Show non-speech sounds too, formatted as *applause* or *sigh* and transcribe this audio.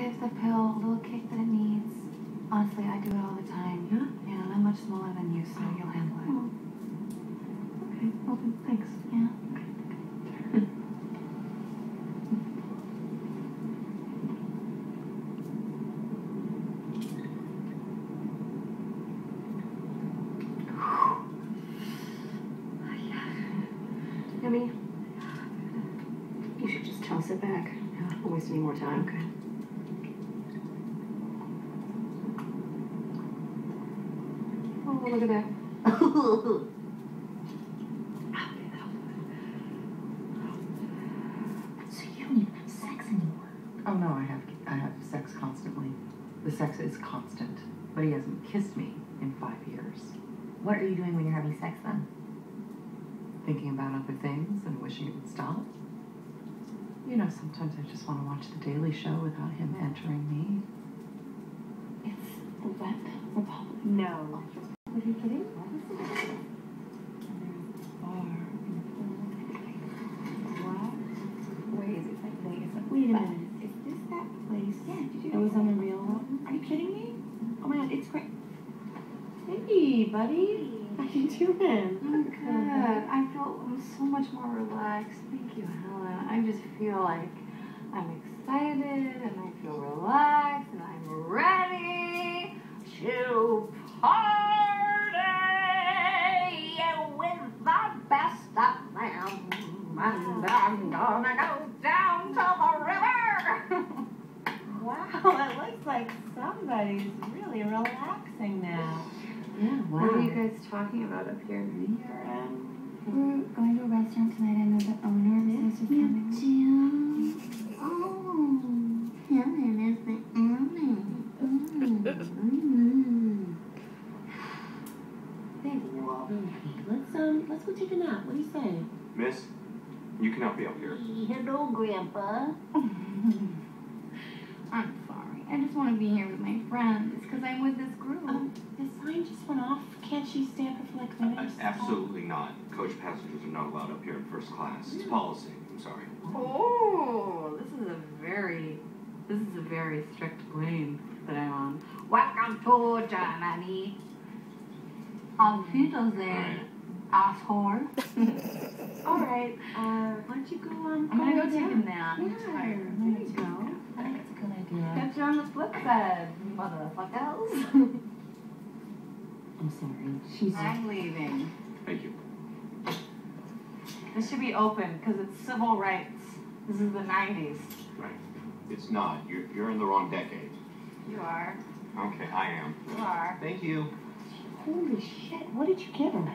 give the pill a little kick that it needs. Honestly, I do it all the time. Yeah? Yeah, and I'm much smaller than you, so you'll handle it. Oh. Okay, well then, thanks. Yeah. Okay. *sighs* okay. Yummy. You should just toss it back. Don't waste any more time. Okay. Oh, look at that. So you don't even have sex anymore. Oh no, I have I have sex constantly. The sex is constant, but he hasn't kissed me in five years. What are you doing when you're having sex then? Thinking about other things and wishing it would stop. You know, sometimes I just want to watch The Daily Show without him entering me. It's the wet Republic. No. Are you kidding? Wait a minute. Is this that place? Yeah, did you It was on the real one? Are you kidding me? Oh my god, it's great. Hey, buddy. How you doing? I'm good. I feel so much more relaxed. Thank you, Helen. I just feel like I'm excited and I feel relaxed and I'm ready to party of. And I'm gonna go down to the river. Wow, it looks like somebody's really relaxing now. Yeah, wow. What are you guys talking about up here? You're, um, We're going to a restaurant tonight. I know the owner is just coming. Jim. Oh, Helen is the owner. Mm. Hey, well, okay, let's um, let's go take a nap. What do you say? Miss, you cannot be up here. Hello, Grandpa. *laughs* I'm sorry. I just want to be here with my friends because I'm with this group. Um, the sign just went off. Can't she stand up here for like Uh, minutes? absolutely not. Coach passengers are not allowed up here in first class. It's policy. I'm sorry. Oh, this is a very, this is a very strict plane that I'm on. Welcome to Germany. Auf Wiedersehen, asshole. *laughs* All right. Uh, why don't you go um? I'm gonna go lay take a down? nap. Yeah, I'm tired. there you go. I think it's a good idea. Catch you on the flip side, motherfuckers. *laughs* I'm sorry. She's. I'm leaving. Thank you. This should be open because it's civil rights. This is the 90s. Right. It's not. You're, you're in the wrong decade. You are. Okay, I am. You are. Thank you. Holy shit! What did you give her?